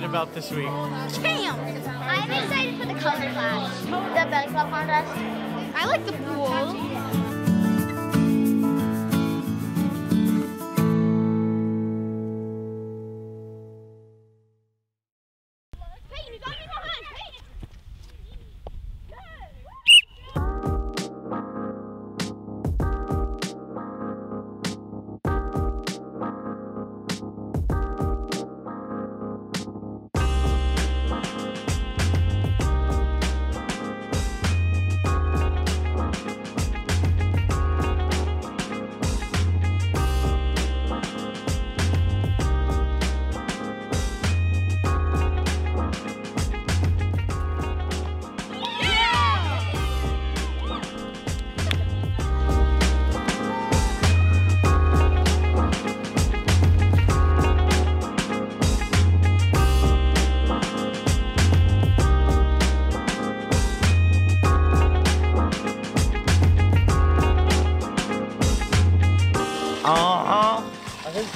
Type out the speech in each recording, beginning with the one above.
about this week? Champ! I'm excited for the Color Clash. The belly flop contest. I like the pool.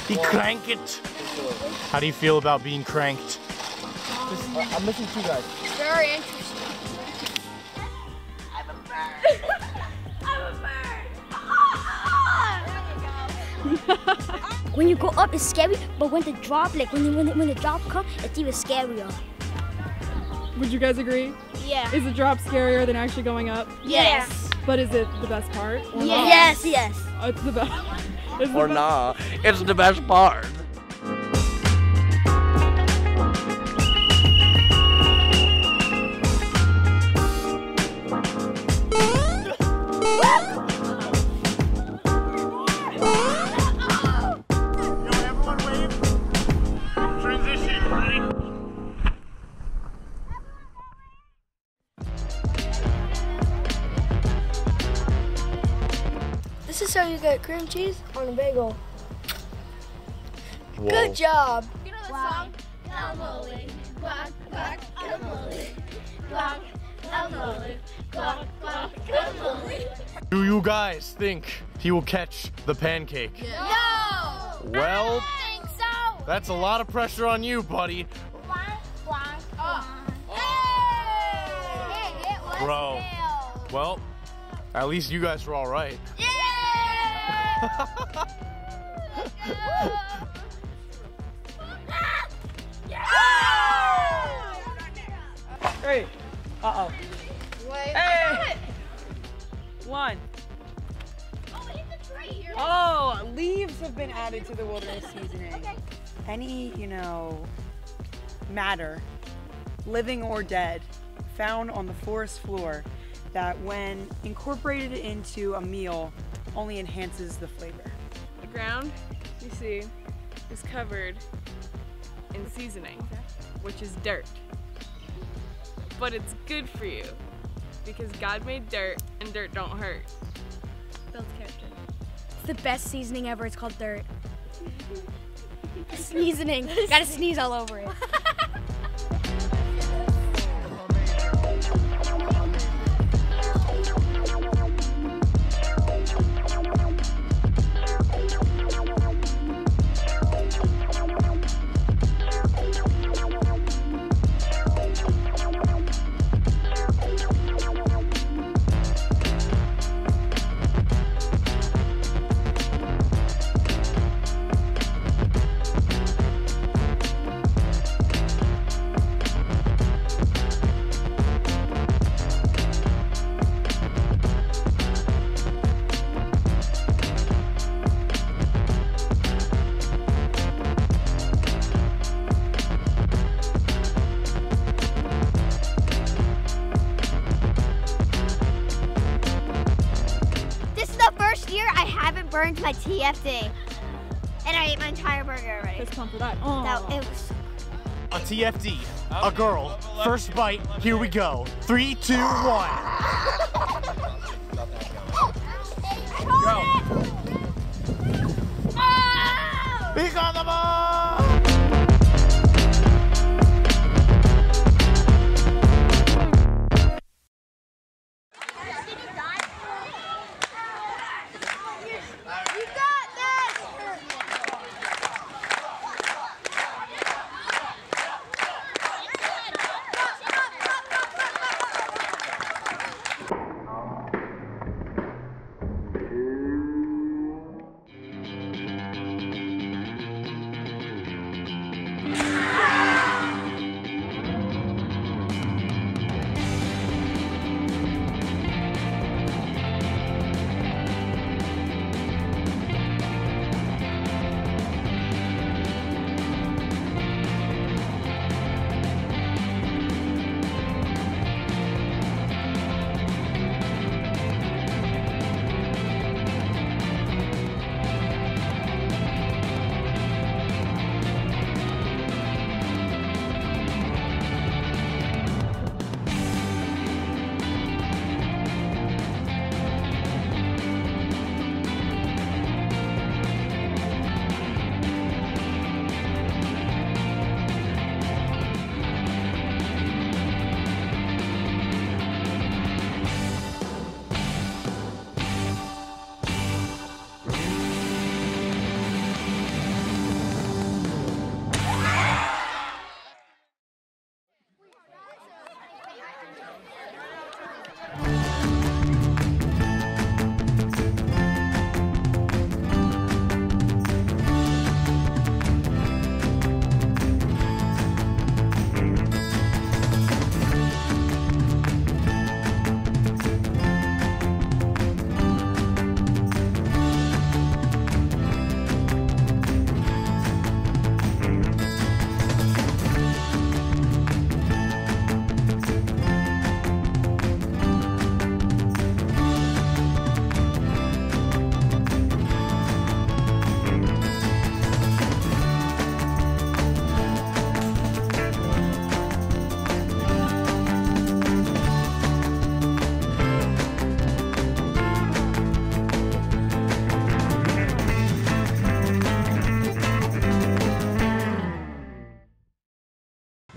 He crank it. How do you feel about being cranked? I'm missing two guys. Very interesting. When you go up, it's scary, but when the drop, like when the, when the, when the drop comes, it's even scarier. Would you guys agree? Yeah. Is the drop scarier than actually going up? Yes. But is it the best part? Or not? Yes, yes. Oh, it's the best. Or nah, it's the best part. How you get cream cheese on a bagel. Whoa. Good job. You know the song? Guacamole, guac, guac, guacamole, guac, guacamole, guac, guac, guacamole. Do you guys think he will catch the pancake? No! Well, I think so. that's a lot of pressure on you, buddy. Guac, guac, guac. Hey, it was Bro. failed. Well, at least you guys were all right. Hey. Uh oh. Hey. One. Oh, leaves have been added to the wilderness seasoning. Any, you know, matter, living or dead, found on the forest floor that when incorporated into a meal only enhances the flavor. The ground, you see, is covered in seasoning, which is dirt. But it's good for you because God made dirt and dirt don't hurt. Builds character. It's the best seasoning ever. It's called dirt. Sneezing. Gotta sneeze all over it. my TFD. And I ate my entire burger already. Fist pump for that. That, Oh. it was A TFD, oh. a girl, first bite, here we go. Three, two, one. go. Oh. He got the ball!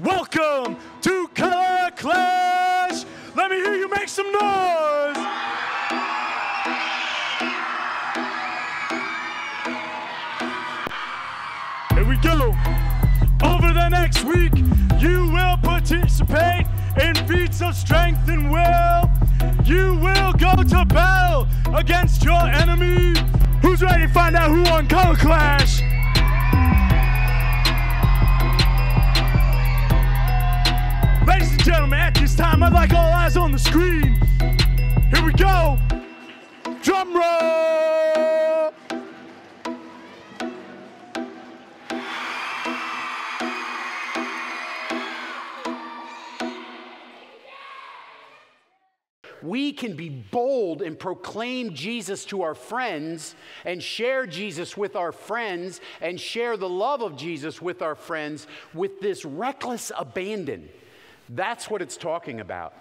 Welcome to Color Clash. Let me hear you make some noise. Here we go. Over the next week, you will participate in feats of strength and will. You will go to battle against your enemy. Who's ready to find out who won Color Clash? Ladies and gentlemen, at this time, I'd like all eyes on the screen. Here we go. Drum roll. we can be bold and proclaim Jesus to our friends and share Jesus with our friends and share the love of Jesus with our friends with this reckless abandon. That's what it's talking about.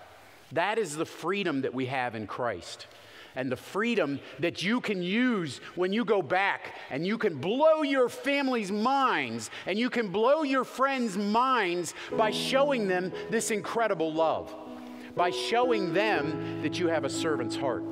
That is the freedom that we have in Christ. And the freedom that you can use when you go back and you can blow your family's minds and you can blow your friends' minds by showing them this incredible love by showing them that you have a servant's heart.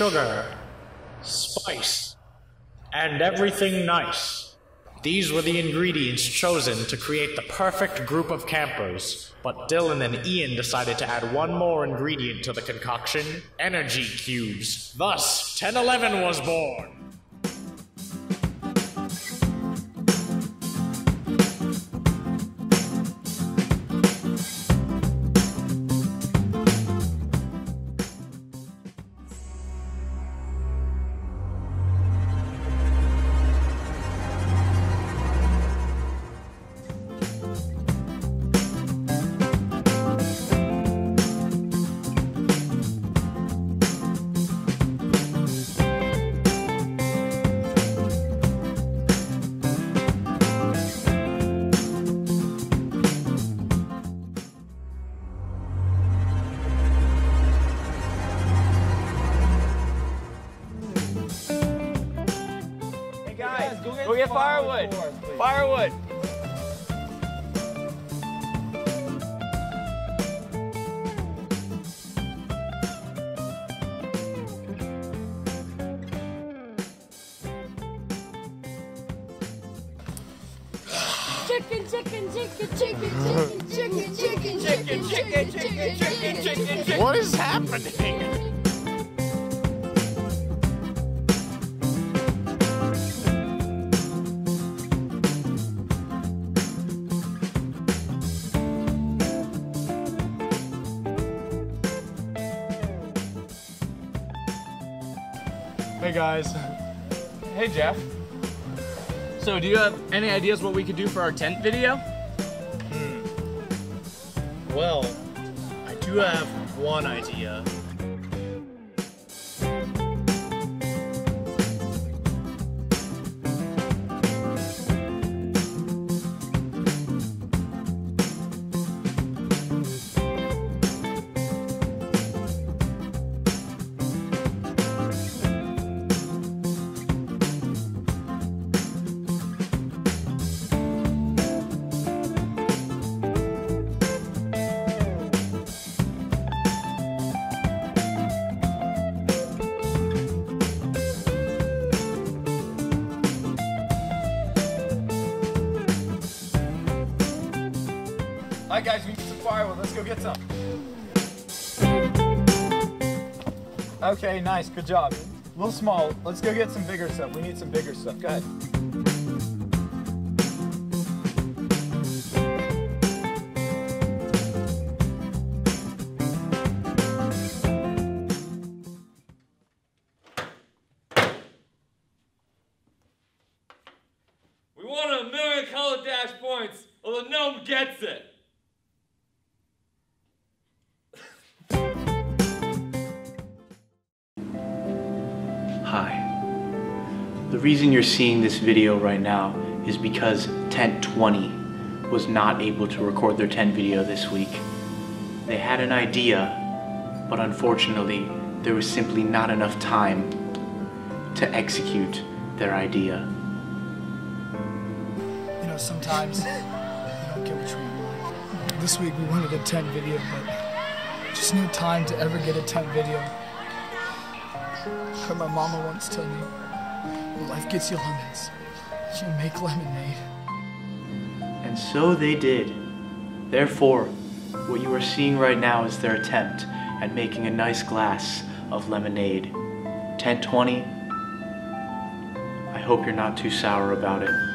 Sugar, spice, and everything nice. These were the ingredients chosen to create the perfect group of campers. But Dylan and Ian decided to add one more ingredient to the concoction energy cubes. Thus, 1011 was born. Go get, firewood. Firewood. Hey guys. Hey, Jeff. So, do you have any ideas what we could do for our tent video? Hmm. Well, I do have one idea. Alright, guys, we need some firewood. Let's go get some. Okay, nice. Good job. A little small. Let's go get some bigger stuff. We need some bigger stuff. Go ahead. Hi. The reason you're seeing this video right now is because Tent 20 was not able to record their tent video this week. They had an idea, but unfortunately, there was simply not enough time to execute their idea. You know, sometimes you don't get what you want. This week we wanted a tent video, but just no time to ever get a tent video. Heard my mama once tell me, when life gets you lemons, you make lemonade. And so they did. Therefore, what you are seeing right now is their attempt at making a nice glass of lemonade. 1020, I hope you're not too sour about it.